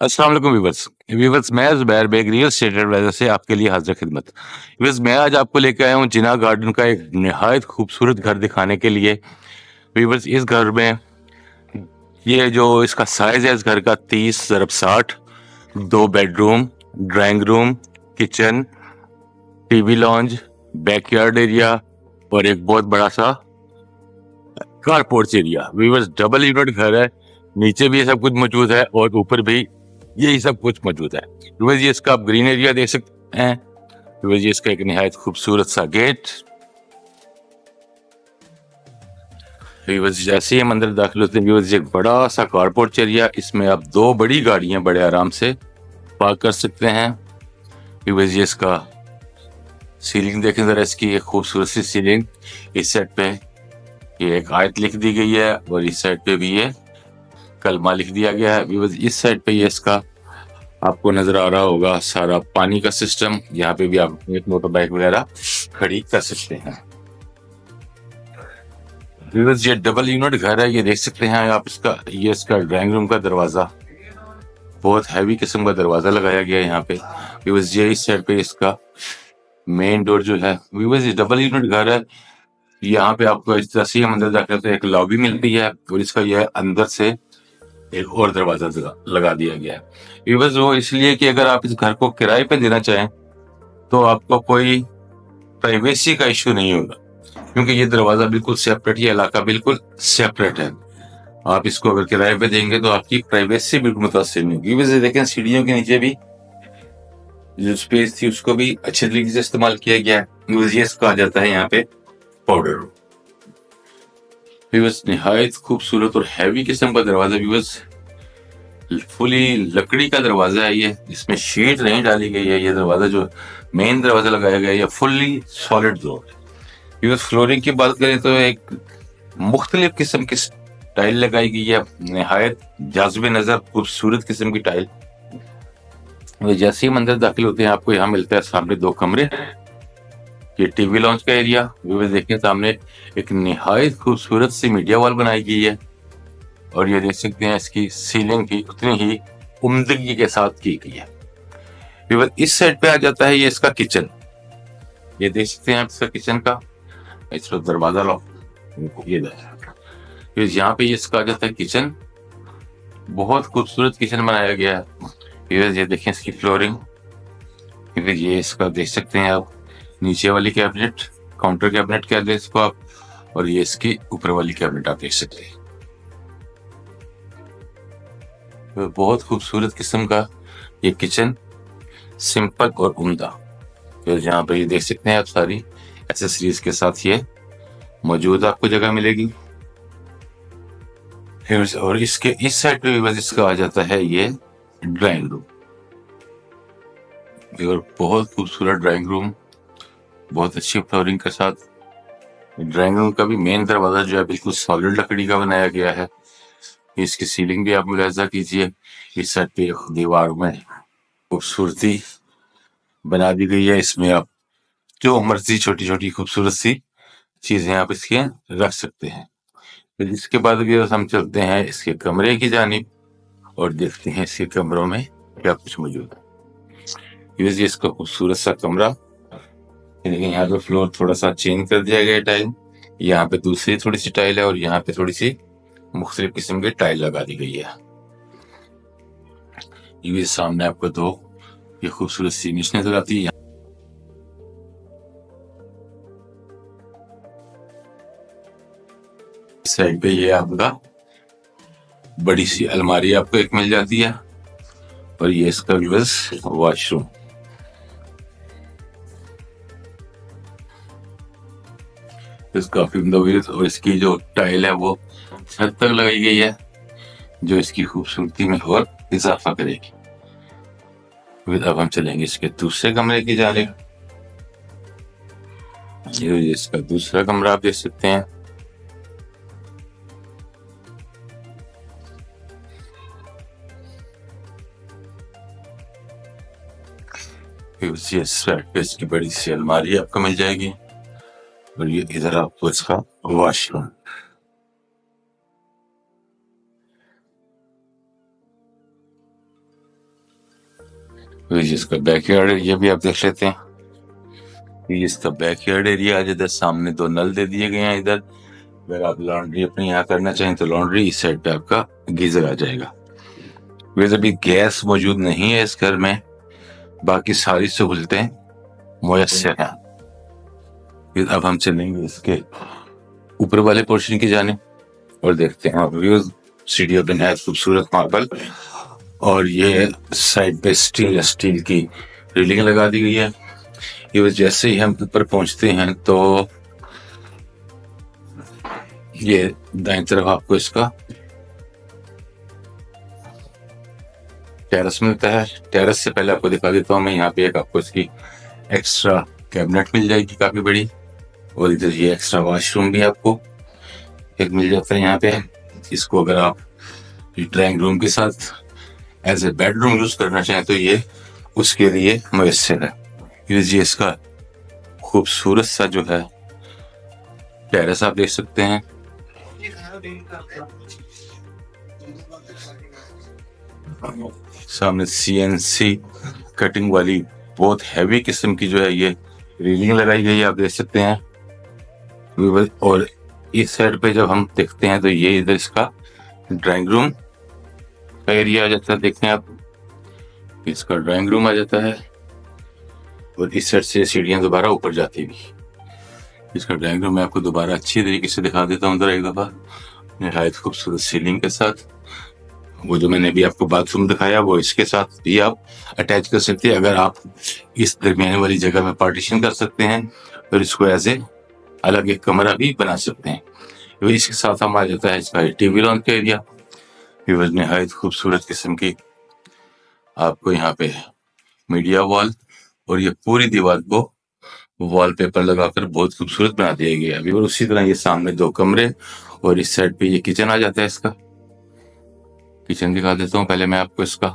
वालेकुम viewers. Viewers, मैं Zubair Baig, real estate advisor से आपके लिए हाजिर खिदमत। व्यूवर्स, मैं आज आपको लेकर आया हूँ जिना गार्डन का एक नहायत खूबसूरत घर दिखाने के लिए। व्यूवर्स, इस घर में ये जो इसका साइज़ है, इस घर का तीस जरब साठ, दो bedroom drawing room kitchen TV lounge backyard area और एक बहुत बड़ा सा car porch area viewers double unit घर है। नीचे भी ये सब कुछ मौजूद है और ऊपर भी यही सब कुछ मौजूद है। ये इसका आप ग्रीन एरिया देख सकते हैं। ये इसका एक नहायत खूबसूरत सा गेट जैसे ही हम अंदर दाखिल होते हैं जी एक बड़ा सा कारपोर्ट एरिया इसमें आप दो बड़ी गाड़ियाँ बड़े आराम से पार्क कर सकते हैं। ये इसका सीलिंग देखें जरा, इसकी एक खूबसूरत सी सीलिंग इस साइड पे ये एक आयत लिख दी गई है और इस साइड पे भी ये कलमा लिख दिया गया है। इस साइड पे ये इसका आपको नज़र आ रहा होगा सारा पानी का सिस्टम यहाँ पे भी आप एक मोटर बाइक वगैरह खड़ी कर सकते हैं। ये डबल यूनिट घर है, ये देख सकते हैं आप इसका, ये इसका ड्राइंग रूम का दरवाज़ा। बहुत हैवी किस्म का दरवाज़ा लगाया गया है यहाँ पे। व्यूवर्स ये इस साइड पे इसका मेन डोर जो है। व्यूवर्स ये डबल यूनिट घर है। यहाँ पे आपको इस तरह से अंदर जाकर तो एक लॉबी मिलती है और इसका यह अंदर से एक और दरवाज़ा लगा दिया गया है। बस वो इसलिए कि अगर आप इस घर को किराए पे देना चाहें तो आपको कोई प्राइवेसी का इश्यू नहीं होगा। क्योंकि ये दरवाज़ा बिल्कुल सेपरेट ये इलाका बिल्कुल सेपरेट है। आप इसको अगर किराए पे देंगे तो आपकी प्राइवेसी बिल्कुल मुतासर नहीं होगी। वैसे देखें, सीढ़ियों के नीचे भी, जो स्पेस थी, उसको भी अच्छे तरीके से इस्तेमाल किया गया है। कहा जाता है यहाँ पे पाउडर रूम व्यूवर्स नहायत खूबसूरत और हैवी किस्म का दरवाज़ा व्यूवर्स फुली लकड़ी का दरवाज़ा है ये। इसमें शीट नहीं डाली गई है। ये दरवाज़ा जो मेन दरवाज़ा लगाया गया है fully solid door viewers flooring की बात करें तो एक मुख्तलिफ़ किस्म की टाइल लगाई गई है। नहायत जाजब नज़र, खूबसूरत किस्म की टाइल। जैसे ही मंदिर दाखिल होते हैं, आपको यहाँ मिलता है सामने दो कमरे। ये टीवी लॉन्च का एरिया व्यूवर्स देखें सामने, एक निहायत खूबसूरत सी मीडिया वॉल बनाई गई है। और ये देख सकते हैं इसकी सीलिंग भी उतनी ही उमदगी के साथ की गई है। व्यूवर इस साइड पे आ जाता है ये इसका किचन ये देख सकते हैं आप इसका किचन का। इस पर दरवाज़ा लॉक ये यहाँ पे इसका आ जाता है किचन बहुत खूबसूरत किचन बनाया गया है। ये देखें इसकी फ्लोरिंग ये इसका देख सकते हैं आप। नीचे वाली कैबिनेट काउंटर कैबिनेट कह दें इसको आप, और ये इसकी ऊपर वाली कैबिनेट आप देख सकते हैं। बहुत खूबसूरत किस्म का ये किचन सिंपल और उम्दा। फिर यहाँ पे ये देख सकते हैं आप सारी एसेसरीज के साथ ये मौजूद आपको जगह मिलेगी। फिर और इसके इस साइड पे भी बस इसका आ जाता है ये ड्राइंग रूम बहुत खूबसूरत ड्राइंग रूम बहुत अच्छी फ्लोरिंग के साथ। ड्राइंग रूम का भी मेन दरवाज़ा जो है बिल्कुल सॉलिड लकड़ी का बनाया गया है। इसकी सीलिंग भी आप मुलाजा कीजिए। इस साइड पे दीवार में खूबसूरती बना दी गई है। इसमें आप जो मर्ज़ी छोटी छोटी खूबसूरत सी चीज़ें आप इसके रख सकते हैं। फिर इसके बाद भी हम चलते हैं इसके कमरे की जानब और देखते हैं इसके कमरों में क्या कुछ मौजूद है। इसका खूबसूरत सा कमरा। लेकिन यहाँ पे फ्लोर थोड़ा सा चेंज कर दिया गया टाइल यहाँ पे दूसरी थोड़ी सी टाइल है और यहाँ पे थोड़ी सी मुख्तलिफ़ किस्म की टाइल लगा दी गई है। ये सामने आपको दो, ये खूबसूरत सी नीच नज़र आती है। साइड पे ये आपका बड़ी सी अलमारी आपको एक मिल जाती है। और ये इसका वॉशरूम इसका फ़िल्म और इसकी जो टाइल है वो छत तक लगाई गई है, जो इसकी खूबसूरती में और इजाफा करेगी। फिर अब हम चलेंगे इसके दूसरे कमरे की जाने ये इसका दूसरा कमरा, आप देख सकते हैं। इसकी बड़ी सी अलमारी आपको मिल जाएगी। और ये इधर आपको इसका वॉशरूम इसका बैकयार्ड एरिया भी आप देख लेते हैं ये इसका बैकयार्ड एरिया इधर सामने दो नल दे दिए गए हैं इधर अगर आप लॉन्ड्री अपने यहाँ करना चाहें तो लॉन्ड्री इस साइड पे आपका गीजर आ जाएगा वैसे अभी गैस मौजूद नहीं है इस घर में बाकी सारी सहूलतें मुयसर हैं अब हम चलेंगे इसके ऊपर वाले पोर्शन की जाने। और देखते हैं व्यूज़ सीढ़ियों पे नहायत खूबसूरत मार्बल और ये साइड पे स्टील स्टील की रेलिंग लगा दी गई है। ये जैसे ही हम ऊपर पहुँचते हैं तो ये दाएँ तरफ़ आपको इसका टेरेस मिलता है। टेरेस से पहले आपको दिखा देता हूँ मैं। यहाँ पे एक आपको इसकी एक्स्ट्रा कैबिनेट मिल जाएगी काफ़ी बड़ी। और इधर ये एक्स्ट्रा वॉशरूम भी आपको एक मिल जाता है यहाँ पे। इसको अगर आप ड्राइंग रूम के साथ एज ए बेडरूम यूज़ करना चाहें तो ये उसके लिए मैसर है। ये इसका खूबसूरत सा जो है टेरेस आप देख सकते हैं। सामने सीएनसी कटिंग वाली बहुत हैवी किस्म की जो है ये रीलिंग लगाई गई है, आप देख सकते हैं। और इस साइड पे जब हम देखते हैं तो ये इधर इसका ड्राइंग रूम का एरिया आ जाता है। देखते हैं आप, इसका ड्राइंग रूम आ जाता है, और इस साइड से सीढ़ियाँ दोबारा ऊपर जाती भी इसका ड्राइंग रूम मैं आपको दोबारा अच्छी तरीके से दिखा देता हूँ एक दफ़ा नहायत खूबसूरत सीलिंग के साथ। वो जो मैंने अभी आपको बाथरूम दिखाया, वो इसके साथ भी आप अटैच कर सकते हैं। अगर आप इस दरमियाने वाली जगह में पार्टीशन कर सकते हैं, और इसको एज ए अलग एक कमरा भी बना सकते हैं। इसके साथ हम आ जाता है इसका टीवी लॉन्च का एरिया। व्यूवर्स नहायत खूबसूरत किस्म की आपको यहाँ पे मीडिया वॉल और ये पूरी दीवार को वॉलपेपर लगाकर बहुत खूबसूरत बना दिया गया अभी और उसी तरह ये सामने दो कमरे और इस साइड पे ये किचन आ जाता है इसका। किचन दिखा देता हूँ पहले मैं आपको इसका।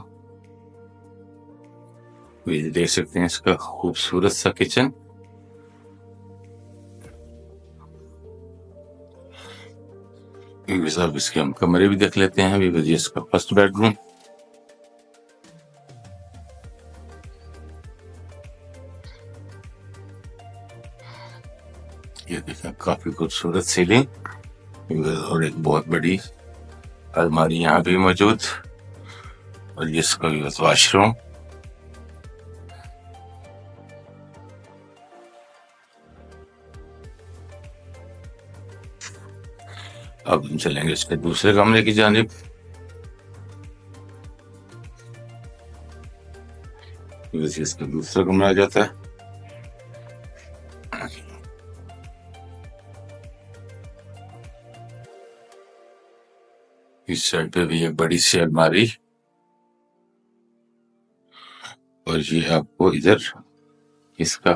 देख सकते हैं इसका खूबसूरत सा किचन। साहब, इसके हम कमरे भी देख लेते हैं, अभी इसका फ़र्स्ट बेडरूम। ये देखा काफ़ी खूबसूरत सीलिंग और एक बहुत बड़ी अलमारी यहाँ भी मौजूद, और ये इसका वॉशरूम। अब हम चलेंगे इसके दूसरे कमरे की जानब इसका दूसरा कमरा आ जाता है। इस साइड पे भी एक बड़ी सी अलमारी। और ये आपको इधर इसका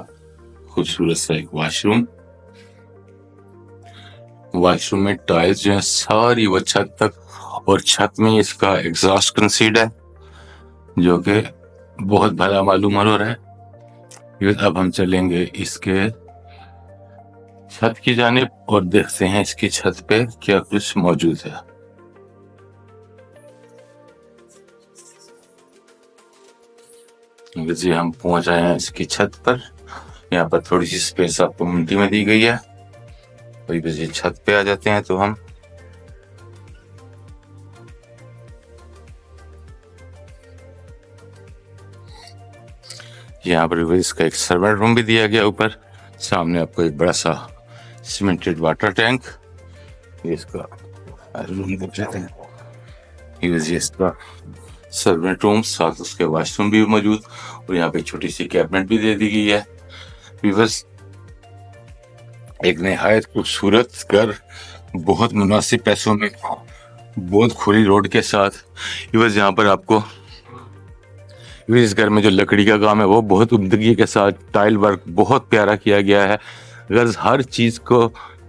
खूबसूरत सा एक वॉशरूम वॉशरूम में टाइल्स जो है सारी वो छत तक, और छत में इसका एग्जॉस्ट कंसीड है, जो कि बहुत भला मालूम हो रहा है। अब हम चलेंगे इसके छत की जानब और देखते हैं इसकी छत पे क्या कुछ मौजूद है। जी, हम पहुँच आए हैं इसकी छत पर। यहाँ पर थोड़ी सी स्पेस आपको मिट्टी में दी गई है। वही बजे छत पे आ जाते हैं तो हम यहाँ पर इसका एक सर्वेंट रूम भी दिया गया ऊपर। सामने आपको एक बड़ा सा सीमेंटेड वाटर टैंक ये इसका रूम देख लेते हैं। इसका सर्वेंट रूम साथ उसके वॉशरूम भी मौजूद और यहाँ पे छोटी सी कैबिनेट भी दे दी गई है। एक नहायत खूबसूरत घर, बहुत मुनासिब पैसों में, बहुत खुली रोड के साथ। बस यहाँ पर आपको इस घर में जो लकड़ी का काम है, वो बहुत उमदगी के साथ टाइल वर्क बहुत प्यारा किया गया है। गर्ज हर चीज़ को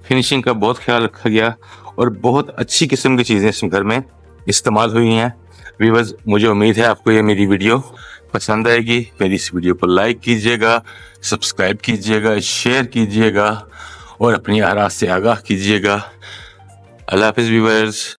फिनिशिंग का बहुत ख्याल रखा गया और बहुत अच्छी किस्म की चीज़ें इस घर में इस्तेमाल हुई हैं। वीवर्स मुझे उम्मीद है आपको ये मेरी वीडियो पसंद आएगी। मेरी इस वीडियो को लाइक कीजिएगा सब्सक्राइब कीजिएगा शेयर कीजिएगा। और अपनी आराज से आगाह कीजिएगा। अल्लाह हाफिज़ वीवर्स